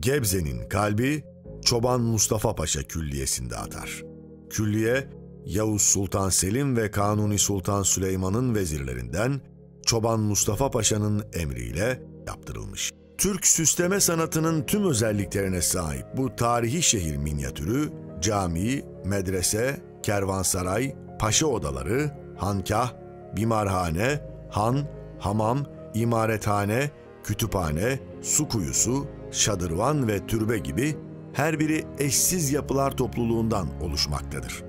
Gebze'nin kalbi Çoban Mustafa Paşa Külliyesi'nde atar. Külliye, Yavuz Sultan Selim ve Kanuni Sultan Süleyman'ın vezirlerinden Çoban Mustafa Paşa'nın emriyle yaptırılmış. Türk süsleme sanatının tüm özelliklerine sahip bu tarihi şehir minyatürü, cami, medrese, kervansaray, paşa odaları, hankah, bimarhane, han, hamam, imarethane, kütüphane, su kuyusu, şadırvan ve türbe gibi her biri eşsiz yapılar topluluğundan oluşmaktadır.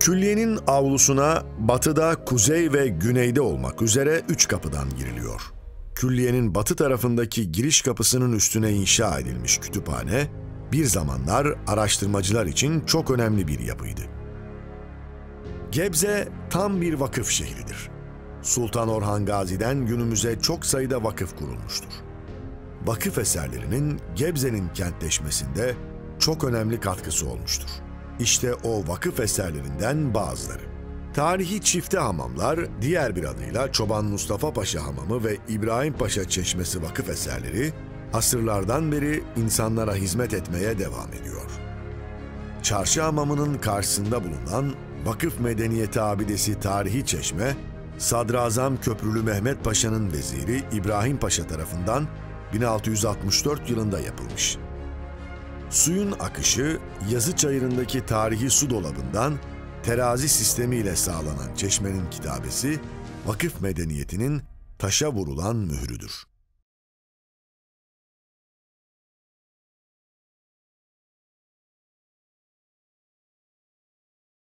Külliyenin avlusuna batıda, kuzey ve güneyde olmak üzere üç kapıdan giriliyor. Külliyenin batı tarafındaki giriş kapısının üstüne inşa edilmiş kütüphane, bir zamanlar araştırmacılar için çok önemli bir yapıydı. Gebze tam bir vakıf şehridir. Sultan Orhan Gazi'den günümüze çok sayıda vakıf kurulmuştur. Vakıf eserlerinin Gebze'nin kentleşmesinde çok önemli katkısı olmuştur. İşte o vakıf eserlerinden bazıları. Tarihi çifte hamamlar, diğer bir adıyla Çoban Mustafa Paşa Hamamı ve İbrahim Paşa Çeşmesi vakıf eserleri, asırlardan beri insanlara hizmet etmeye devam ediyor. Çarşı Hamamı'nın karşısında bulunan Vakıf Medeniyeti Abidesi Tarihi Çeşme, Sadrazam Köprülü Mehmet Paşa'nın veziri İbrahim Paşa tarafından 1664 yılında yapılmış. Suyun akışı yazı çayırındaki tarihi su dolabından terazi sistemiyle sağlanan çeşmenin kitabesi vakıf medeniyetinin taşa vurulan mührüdür.